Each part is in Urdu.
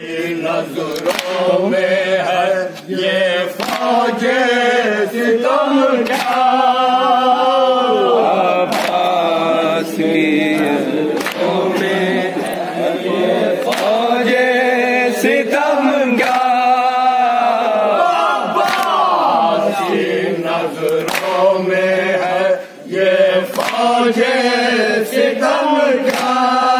نظروں میں ہے یہ فوج ستم میں یہ فوج ستم نظروں میں ہے یہ فوج ستم کا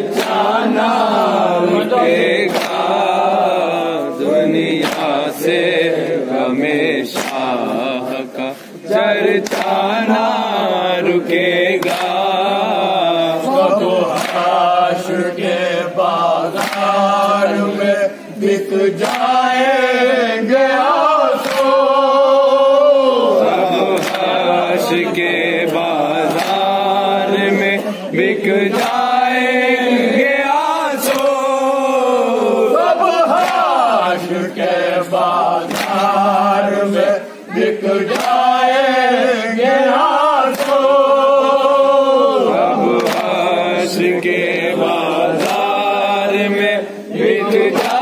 جانا مٹے گا۔ دنیا سے ہمیشہ کا چرچانا رکے گا حاشر کے بازار میں بازار میں بک کے بازار میں بت جا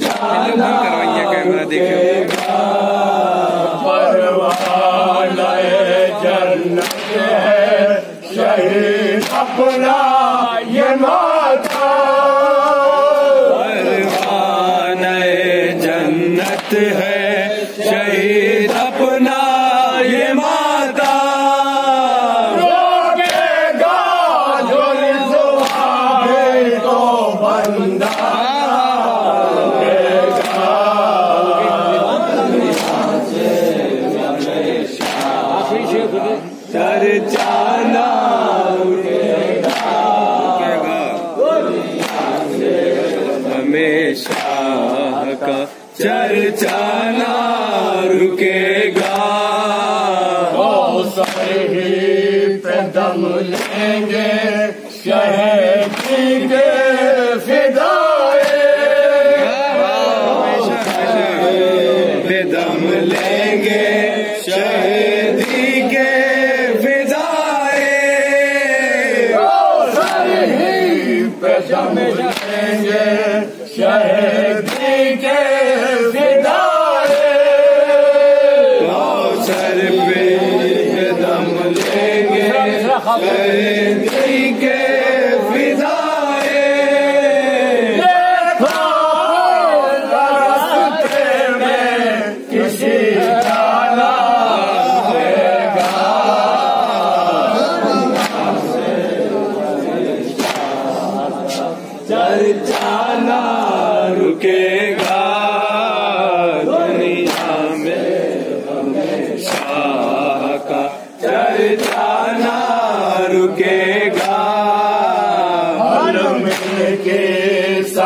کروائیے کیمرہ اپنا شاہ کا چرچا نہ رکے گا۔ وہ سر ہی پہ دم لیں گے۔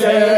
سے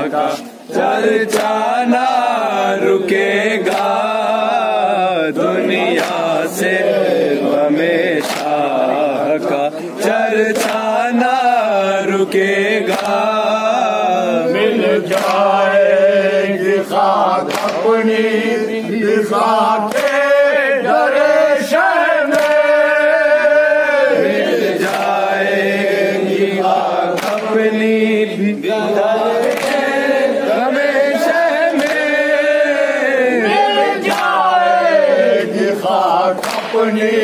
چل چرچا رکے گا دنیا سے ہمیشہ کا۔ چل نہ رکے گا مل جائے دکھا اپنی۔ کے your.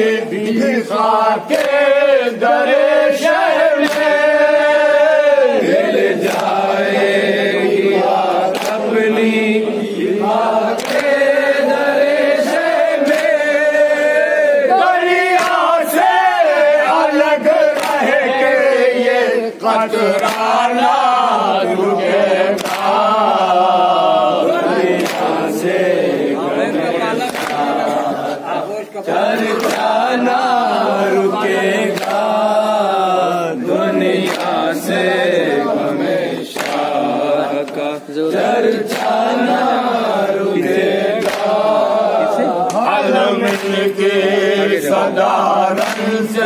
سے ہمیشہ کا چرچانا رکے گا۔ عالم کے صدا رنگ سے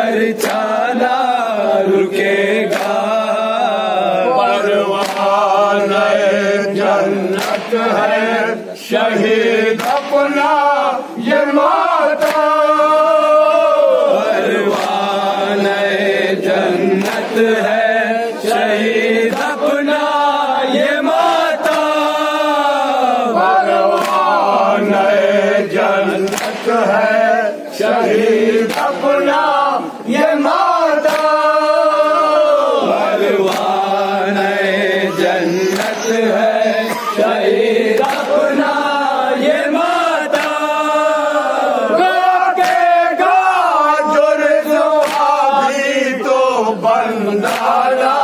پرچھانا رکے گا۔ جنت ہے شہید اپنا Mandala